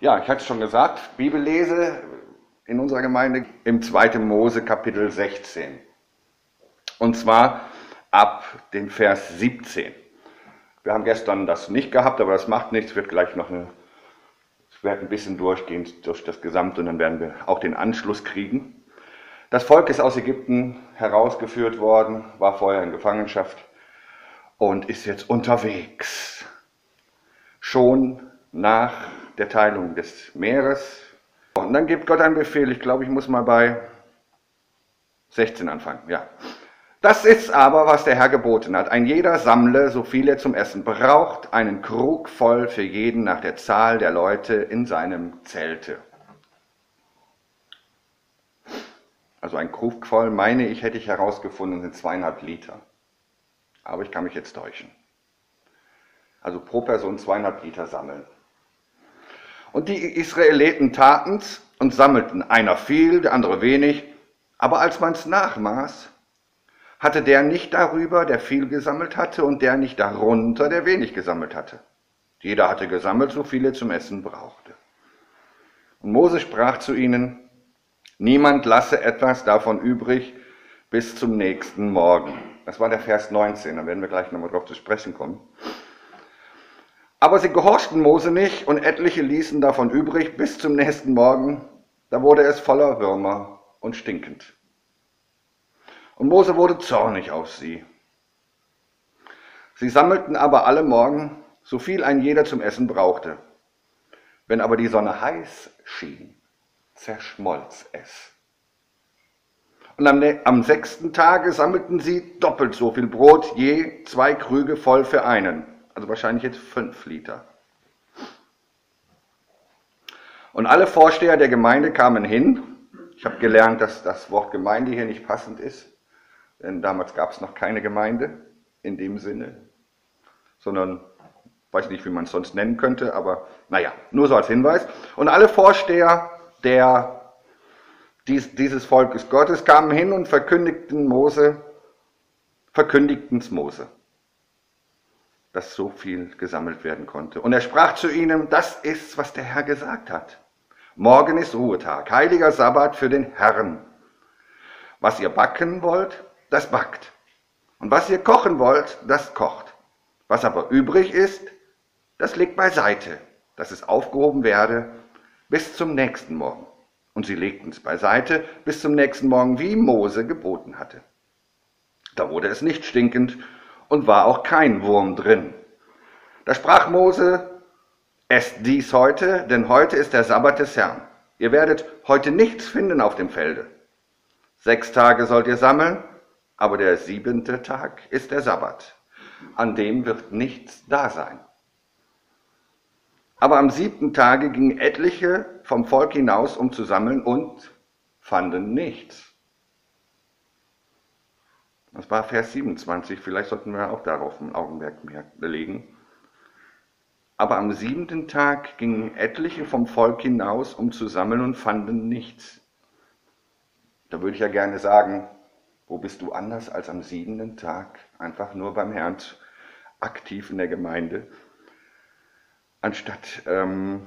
Ja, ich hatte es schon gesagt, Bibellese in unserer Gemeinde im 2. Mose Kapitel 16. Und zwar ab dem Vers 17. Wir haben gestern das nicht gehabt, aber das macht nichts, wird gleich noch eine, es wird ein bisschen durchgehen durch das Gesamte und dann werden wir auch den Anschluss kriegen. Das Volk ist aus Ägypten herausgeführt worden, war vorher in Gefangenschaft und ist jetzt unterwegs. Schon nach der Teilung des Meeres. Und dann gibt Gott einen Befehl, ich glaube, ich muss mal bei 16 anfangen, ja. Das ist aber, was der Herr geboten hat. Ein jeder sammle, so viel er zum Essen braucht, einen Krug voll für jeden nach der Zahl der Leute in seinem Zelte. Also ein Krug voll, meine ich, hätte ich herausgefunden, sind zweieinhalb Liter. Aber ich kann mich jetzt täuschen. Also pro Person zweieinhalb Liter sammeln. Und die Israeliten taten's und sammelten. Einer viel, der andere wenig. Aber als man's nachmaß, hatte der nicht darüber, der viel gesammelt hatte, und der nicht darunter, der wenig gesammelt hatte. Jeder hatte gesammelt, so viel er zum Essen brauchte. Und Mose sprach zu ihnen, niemand lasse etwas davon übrig bis zum nächsten Morgen. Das war der Vers 19, da werden wir gleich nochmal drauf zu sprechen kommen. Aber sie gehorchten Mose nicht und etliche ließen davon übrig bis zum nächsten Morgen. Da wurde es voller Würmer und stinkend. Und Mose wurde zornig auf sie. Sie sammelten aber alle Morgen, so viel ein jeder zum Essen brauchte. Wenn aber die Sonne heiß schien, zerschmolz es. Und am, am sechsten Tage sammelten sie doppelt so viel Brot, je zwei Krüge voll für einen also wahrscheinlich jetzt fünf Liter. Und alle Vorsteher der Gemeinde kamen hin. Ich habe gelernt, dass das Wort Gemeinde hier nicht passend ist, denn damals gab es noch keine Gemeinde in dem Sinne, sondern weiß nicht, wie man es sonst nennen könnte, aber naja, nur so als Hinweis. Und alle Vorsteher der, dies, dieses Volkes Gottes kamen hin und verkündigten Mose, verkündigten es Mose dass so viel gesammelt werden konnte. Und er sprach zu ihnen, das ist, was der Herr gesagt hat. Morgen ist Ruhetag, heiliger Sabbat für den Herrn. Was ihr backen wollt, das backt. Und was ihr kochen wollt, das kocht. Was aber übrig ist, das legt beiseite, dass es aufgehoben werde bis zum nächsten Morgen. Und sie legten es beiseite bis zum nächsten Morgen, wie Mose geboten hatte. Da wurde es nicht stinkend und war auch kein Wurm drin. Da sprach Mose, esst dies heute, denn heute ist der Sabbat des Herrn. Ihr werdet heute nichts finden auf dem Felde. Sechs Tage sollt ihr sammeln, aber der siebente Tag ist der Sabbat. An dem wird nichts da sein. Aber am siebten Tage gingen etliche vom Volk hinaus, um zu sammeln und fanden nichts. Das war Vers 27, vielleicht sollten wir auch darauf ein Augenmerk mehr legen. Aber am siebenten Tag gingen etliche vom Volk hinaus, um zu sammeln und fanden nichts. Da würde ich ja gerne sagen, wo bist du anders als am siebenten Tag, einfach nur beim Herrn aktiv in der Gemeinde, anstatt ähm,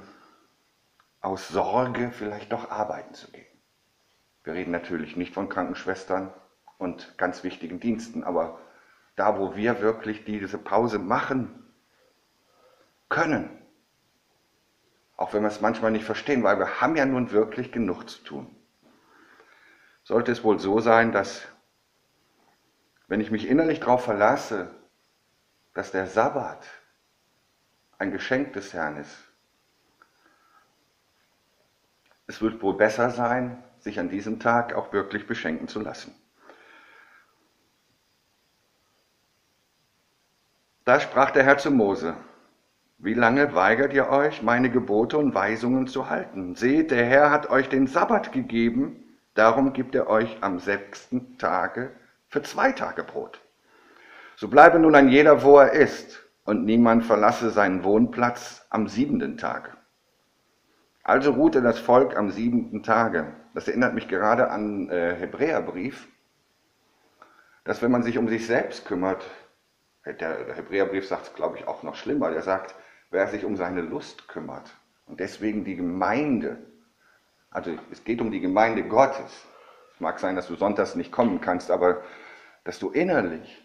aus Sorge vielleicht doch arbeiten zu gehen. Wir reden natürlich nicht von Krankenschwestern, und ganz wichtigen Diensten. Aber da, wo wir wirklich diese Pause machen können, auch wenn wir es manchmal nicht verstehen, weil wir haben ja nun wirklich genug zu tun, sollte es wohl so sein, dass wenn ich mich innerlich darauf verlasse, dass der Sabbat ein Geschenk des Herrn ist, es wird wohl besser sein, sich an diesem Tag auch wirklich beschenken zu lassen. Da sprach der Herr zu Mose, wie lange weigert ihr euch, meine Gebote und Weisungen zu halten? Seht, der Herr hat euch den Sabbat gegeben, darum gibt er euch am sechsten Tage für zwei Tage Brot. So bleibe nun ein jeder, wo er ist, und niemand verlasse seinen Wohnplatz am siebenten Tage. Also ruhte das Volk am siebenten Tage. Das erinnert mich gerade an äh, Hebräerbrief, dass wenn man sich um sich selbst kümmert, der, Hebräerbrief sagt es, glaube ich, auch noch schlimmer. Der sagt, wer sich um seine Lust kümmert. Und deswegen die Gemeinde. Also es geht um die Gemeinde Gottes. Es mag sein, dass du sonntags nicht kommen kannst, aber dass du innerlich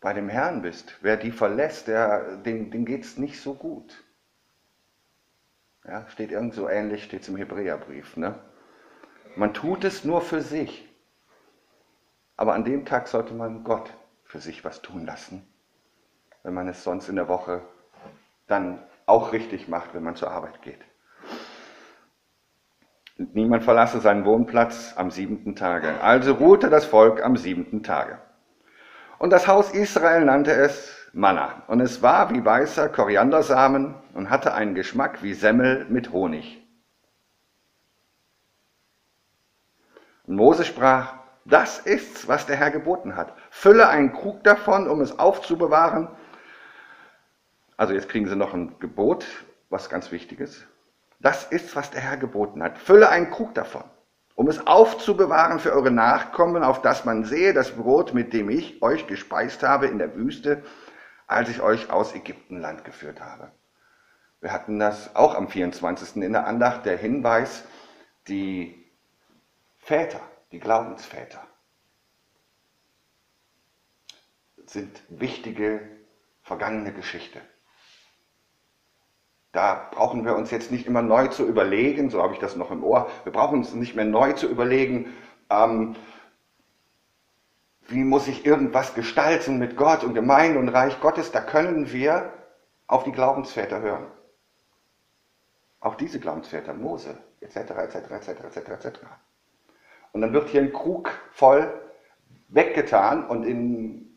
bei dem Herrn bist. Wer die verlässt, der, dem, dem geht es nicht so gut. Ja, steht irgend so ähnlich, steht es im Hebräerbrief. Ne? Man tut es nur für sich. Aber an dem Tag sollte man Gott für sich was tun lassen, wenn man es sonst in der Woche dann auch richtig macht, wenn man zur Arbeit geht. Niemand verlasse seinen Wohnplatz am siebenten Tage. Also ruhte das Volk am siebenten Tage. Und das Haus Israel nannte es Manna. Und es war wie weißer Koriandersamen und hatte einen Geschmack wie Semmel mit Honig. Und Mose sprach, das ist's, was der Herr geboten hat. Fülle einen Krug davon, um es aufzubewahren. Also jetzt kriegen sie noch ein Gebot, was ganz wichtig ist. Das ist, was der Herr geboten hat. Fülle einen Krug davon, um es aufzubewahren für eure Nachkommen, auf dass man sehe das Brot, mit dem ich euch gespeist habe in der Wüste, als ich euch aus Ägyptenland geführt habe. Wir hatten das auch am 24. in der Andacht, der Hinweis, die Väter, die Glaubensväter, sind wichtige vergangene Geschichte. Da brauchen wir uns jetzt nicht immer neu zu überlegen, so habe ich das noch im Ohr, wir brauchen uns nicht mehr neu zu überlegen, ähm, wie muss ich irgendwas gestalten mit Gott und Gemeinde und Reich Gottes. Da können wir auf die Glaubensväter hören. Auch diese Glaubensväter, Mose, etc., etc., etc., etc., etc. Und dann wird hier ein Krug voll weggetan und in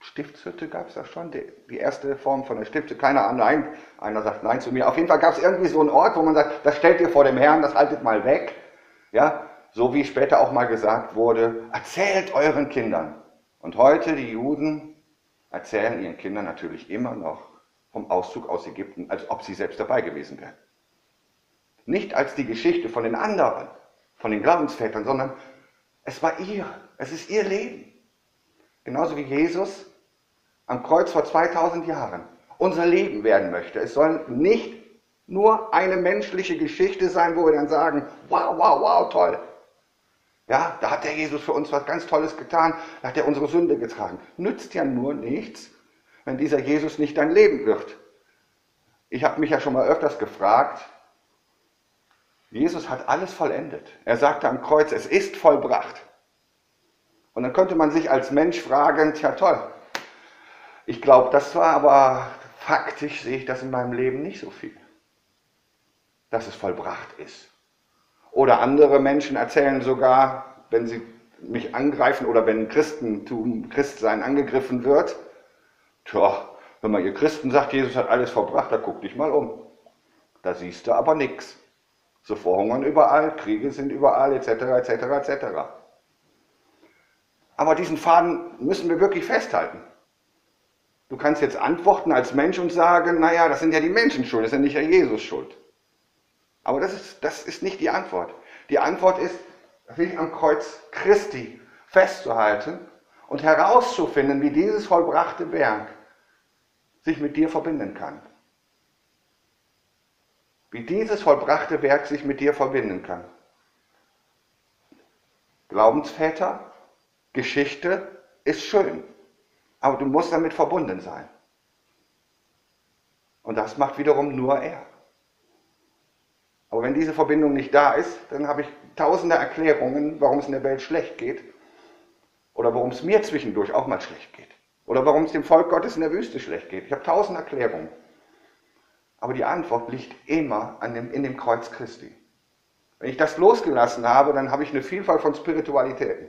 Stiftshütte gab es das schon, die, die, erste Form von der Stiftshütte, keiner nein, einer sagt nein zu mir. Auf jeden Fall gab es irgendwie so einen Ort, wo man sagt, das stellt ihr vor dem Herrn, das haltet mal weg. Ja, so wie später auch mal gesagt wurde, erzählt euren Kindern. Und heute die Juden erzählen ihren Kindern natürlich immer noch vom Auszug aus Ägypten, als ob sie selbst dabei gewesen wären. Nicht als die Geschichte von den anderen, von den Glaubensvätern, sondern es war ihr, es ist ihr Leben. Genauso wie Jesus am Kreuz vor 2000 Jahren unser Leben werden möchte. Es soll nicht nur eine menschliche Geschichte sein, wo wir dann sagen, wow, wow, wow, toll. Ja, da hat der Jesus für uns was ganz Tolles getan, da hat er unsere Sünde getragen. Nützt ja nur nichts, wenn dieser Jesus nicht dein Leben wird. Ich habe mich ja schon mal öfters gefragt, Jesus hat alles vollendet. Er sagte am Kreuz, es ist vollbracht. Und dann könnte man sich als Mensch fragen, tja toll, ich glaube, das war aber faktisch sehe ich das in meinem Leben nicht so viel, dass es vollbracht ist. Oder andere Menschen erzählen sogar, wenn sie mich angreifen oder wenn Christentum, Christsein angegriffen wird, tja, wenn man ihr Christen sagt, Jesus hat alles verbracht, da guck dich mal um. Da siehst du aber nichts. So verhungern überall, Kriege sind überall, etc., etc., etc. Aber diesen Faden müssen wir wirklich festhalten. Du kannst jetzt antworten als Mensch und sagen, naja, das sind ja die Menschen schuld, das ist ja nicht ja Jesus schuld. Aber das ist, das ist nicht die Antwort. Die Antwort ist, sich am Kreuz Christi festzuhalten und herauszufinden, wie dieses vollbrachte Werk sich mit dir verbinden kann. Wie dieses vollbrachte Werk sich mit dir verbinden kann. Glaubensväter, Geschichte ist schön. Aber du musst damit verbunden sein. Und das macht wiederum nur er. Aber wenn diese Verbindung nicht da ist, dann habe ich tausende Erklärungen, warum es in der Welt schlecht geht. Oder warum es mir zwischendurch auch mal schlecht geht. Oder warum es dem Volk Gottes in der Wüste schlecht geht. Ich habe tausend Erklärungen. Aber die Antwort liegt immer dem, in dem Kreuz Christi. Wenn ich das losgelassen habe, dann habe ich eine Vielfalt von Spiritualitäten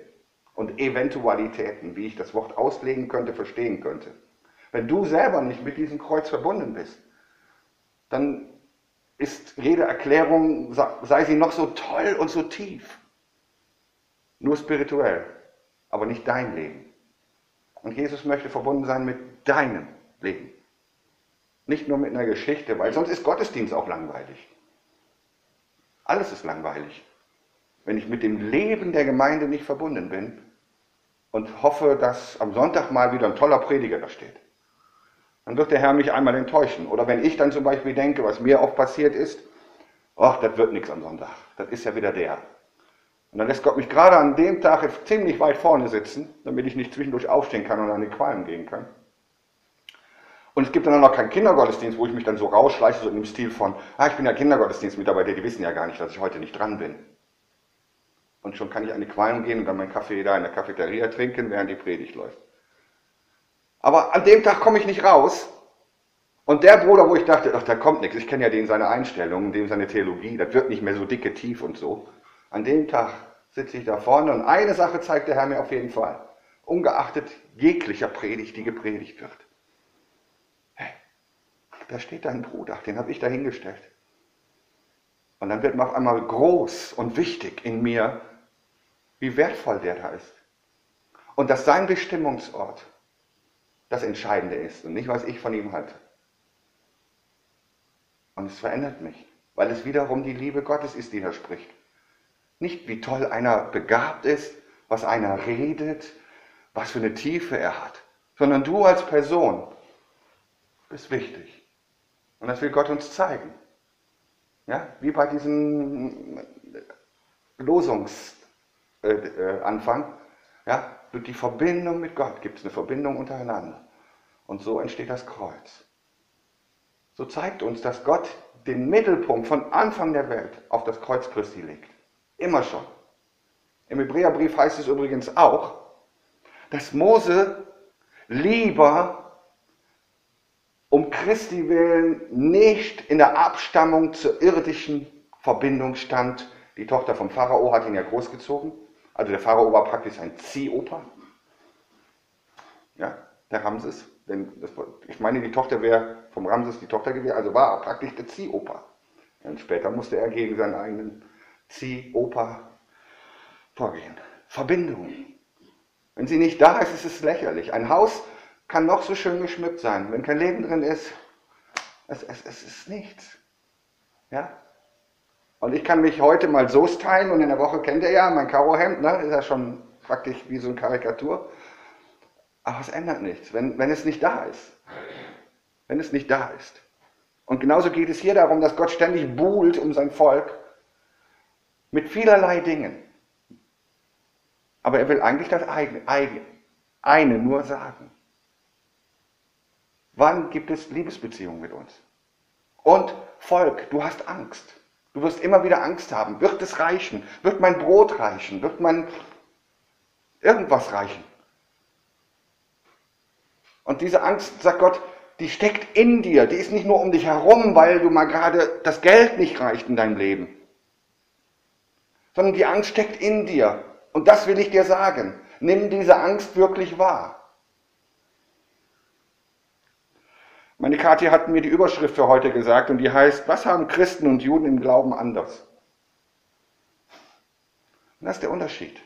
und Eventualitäten, wie ich das Wort auslegen könnte, verstehen könnte. Wenn du selber nicht mit diesem Kreuz verbunden bist, dann ist jede Erklärung, sei sie noch so toll und so tief, nur spirituell, aber nicht dein Leben. Und Jesus möchte verbunden sein mit deinem Leben. Nicht nur mit einer Geschichte, weil sonst ist Gottesdienst auch langweilig. Alles ist langweilig. Wenn ich mit dem Leben der Gemeinde nicht verbunden bin, und hoffe, dass am Sonntag mal wieder ein toller Prediger da steht. dann wird der Herr mich einmal enttäuschen. Oder wenn ich dann zum Beispiel denke, was mir oft passiert ist, ach, das wird nichts am Sonntag, das ist ja wieder der. Und dann lässt Gott mich gerade an dem Tag ziemlich weit vorne sitzen, damit ich nicht zwischendurch aufstehen kann und an die Qualm gehen kann. Und es gibt dann auch noch keinen Kindergottesdienst, wo ich mich dann so rausschleiche, so im Stil von, ah, ich bin ja Kindergottesdienstmitarbeiter, die wissen ja gar nicht, dass ich heute nicht dran bin. Und schon kann ich an die Qualm gehen und dann meinen Kaffee da in der Cafeteria trinken, während die Predigt läuft. Aber an dem Tag komme ich nicht raus. Und der Bruder, wo ich dachte, ach, da kommt nichts, ich kenne ja den seine Einstellungen, dem seine Theologie, das wird nicht mehr so dicke tief und so. An dem Tag sitze ich da vorne und eine Sache zeigt der Herr mir auf jeden Fall. Ungeachtet jeglicher Predigt, die gepredigt wird. Da steht dein Bruder, den habe ich da hingestellt. Und dann wird mir auf einmal groß und wichtig in mir, wie wertvoll der da ist. Und dass sein Bestimmungsort das Entscheidende ist und nicht, was ich von ihm halte. Und es verändert mich, weil es wiederum die Liebe Gottes ist, die da spricht. Nicht, wie toll einer begabt ist, was einer redet, was für eine Tiefe er hat, sondern du als Person bist wichtig. Und das will Gott uns zeigen. Ja, wie bei diesem Losungsanfang. Äh, ja, durch die Verbindung mit Gott gibt es eine Verbindung untereinander. Und so entsteht das Kreuz. So zeigt uns, dass Gott den Mittelpunkt von Anfang der Welt auf das Kreuz Christi legt. Immer schon. Im Hebräerbrief heißt es übrigens auch, dass Mose lieber Christi willen nicht in der Abstammung zur irdischen Verbindung stand. Die Tochter vom Pharao hat ihn ja großgezogen. Also der Pharao war praktisch ein Ziehoper. Ja, der Ramses. Denn das, ich meine, die Tochter wäre vom Ramses die Tochter gewesen, also war er praktisch der Ziehoper. Und später musste er gegen seinen eigenen Ziehoper vorgehen. Verbindung. Wenn sie nicht da ist, ist es lächerlich. Ein Haus kann noch so schön geschmückt sein. Wenn kein Leben drin ist, es, es, es ist nichts. Ja? Und ich kann mich heute mal so stylen und in der Woche kennt ihr ja mein Karohemd, ne? ist ja schon praktisch wie so eine Karikatur. Aber es ändert nichts, wenn, wenn es nicht da ist. Wenn es nicht da ist. Und genauso geht es hier darum, dass Gott ständig buhlt um sein Volk mit vielerlei Dingen. Aber er will eigentlich das eigene, eine nur sagen. Wann gibt es Liebesbeziehungen mit uns? Und Volk, du hast Angst. Du wirst immer wieder Angst haben. Wird es reichen? Wird mein Brot reichen? Wird mein irgendwas reichen? Und diese Angst, sagt Gott, die steckt in dir. Die ist nicht nur um dich herum, weil du mal gerade das Geld nicht reicht in deinem Leben. Sondern die Angst steckt in dir. Und das will ich dir sagen. Nimm diese Angst wirklich wahr. Meine Kathi hat mir die Überschrift für heute gesagt und die heißt, was haben Christen und Juden im Glauben anders? Und das ist der Unterschied.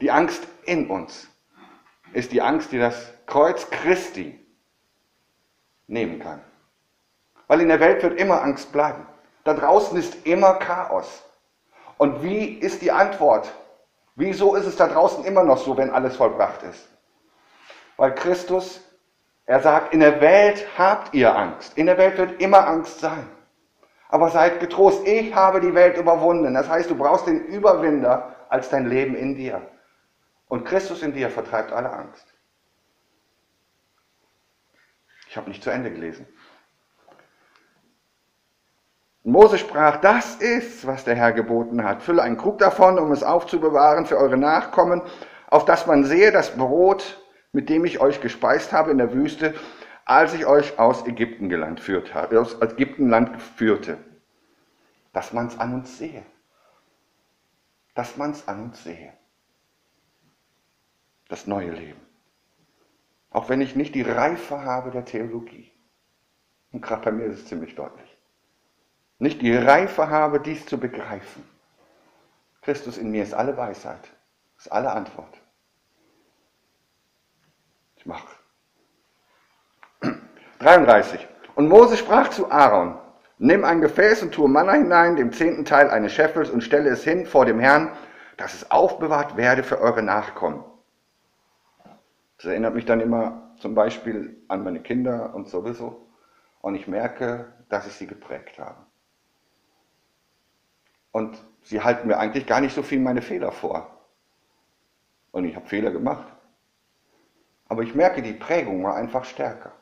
Die Angst in uns ist die Angst, die das Kreuz Christi nehmen kann. Weil in der Welt wird immer Angst bleiben. Da draußen ist immer Chaos. Und wie ist die Antwort? Wieso ist es da draußen immer noch so, wenn alles vollbracht ist? Weil Christus er sagt, in der Welt habt ihr Angst. In der Welt wird immer Angst sein. Aber seid getrost, ich habe die Welt überwunden. Das heißt, du brauchst den Überwinder als dein Leben in dir. Und Christus in dir vertreibt alle Angst. Ich habe nicht zu Ende gelesen. Mose sprach, das ist, was der Herr geboten hat. Fülle einen Krug davon, um es aufzubewahren für eure Nachkommen, auf dass man sehe das Brot, mit dem ich euch gespeist habe in der Wüste, als ich euch aus Ägyptenland führt habe, aus Ägyptenland führte. Dass man es an uns sehe. Dass man es an uns sehe. Das neue Leben. Auch wenn ich nicht die Reife habe der Theologie. Und gerade bei mir ist es ziemlich deutlich. Nicht die Reife habe, dies zu begreifen. Christus in mir ist alle Weisheit, ist alle Antwort. Ich mache. 33. Und Mose sprach zu Aaron, nimm ein Gefäß und tue Manna hinein, dem zehnten Teil eines Scheffels, und stelle es hin vor dem Herrn, dass es aufbewahrt werde für eure Nachkommen. Das erinnert mich dann immer zum Beispiel an meine Kinder und sowieso. Und ich merke, dass ich sie geprägt habe. Und sie halten mir eigentlich gar nicht so viel meine Fehler vor. Und ich habe Fehler gemacht. Aber ich merke, die Prägung war einfach stärker.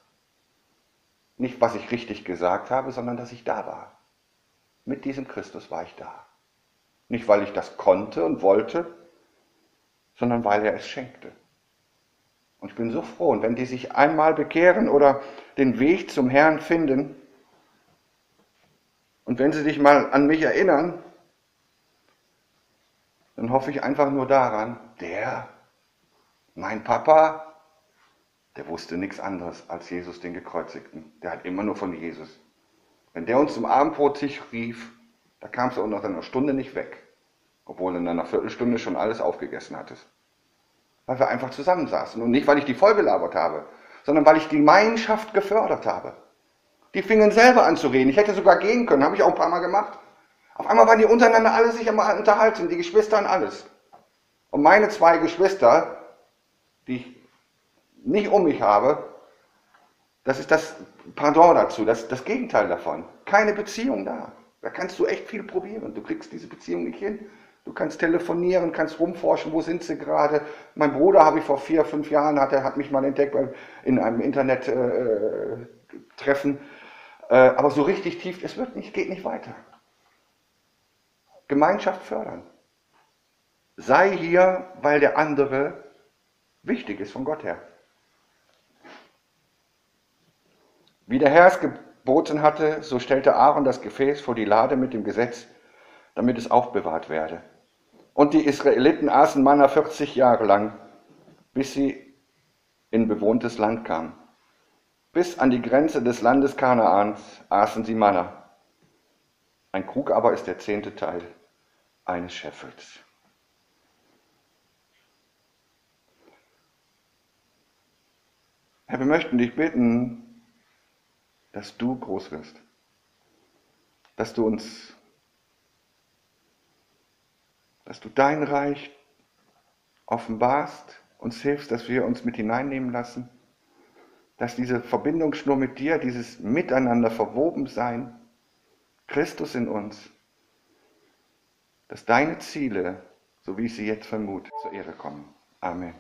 Nicht, was ich richtig gesagt habe, sondern dass ich da war. Mit diesem Christus war ich da. Nicht, weil ich das konnte und wollte, sondern weil er es schenkte. Und ich bin so froh. Und wenn die sich einmal bekehren oder den Weg zum Herrn finden, und wenn sie sich mal an mich erinnern, dann hoffe ich einfach nur daran, der, mein Papa, der wusste nichts anderes als Jesus den Gekreuzigten. Der hat immer nur von Jesus. Wenn der uns zum Abendbrottisch rief, da kamst du auch nach einer Stunde nicht weg, obwohl in einer Viertelstunde schon alles aufgegessen hattest weil wir einfach zusammensaßen. Und nicht, weil ich die vollgelabert habe, sondern weil ich die Gemeinschaft gefördert habe. Die fingen selber an zu reden. Ich hätte sogar gehen können, habe ich auch ein paar Mal gemacht. Auf einmal waren die untereinander alle sich einmal unterhalten, die Geschwister und alles. Und meine zwei Geschwister, die ich nicht um mich habe, das ist das Pardon dazu, das, das Gegenteil davon. Keine Beziehung da. Da kannst du echt viel probieren. Du kriegst diese Beziehung nicht hin. Du kannst telefonieren, kannst rumforschen, wo sind sie gerade. Mein Bruder habe ich vor vier, fünf Jahren, hat, hat mich mal entdeckt in einem Internet-Treffen. Äh, äh, aber so richtig tief, es wird nicht, geht nicht weiter. Gemeinschaft fördern. Sei hier, weil der andere wichtig ist von Gott her. Wie der Herr es geboten hatte, so stellte Aaron das Gefäß vor die Lade mit dem Gesetz, damit es aufbewahrt werde. Und die Israeliten aßen Manna 40 Jahre lang, bis sie in bewohntes Land kamen. Bis an die Grenze des Landes Kanaans aßen sie Manna. Ein Krug aber ist der zehnte Teil eines Scheffels. Herr, wir möchten dich bitten, dass du groß wirst, dass du uns dass du dein Reich offenbarst, uns hilfst, dass wir uns mit hineinnehmen lassen, dass diese Verbindungsschnur mit dir, dieses Miteinander verwoben sein, Christus in uns, dass deine Ziele, so wie ich sie jetzt vermute, zur Ehre kommen. Amen.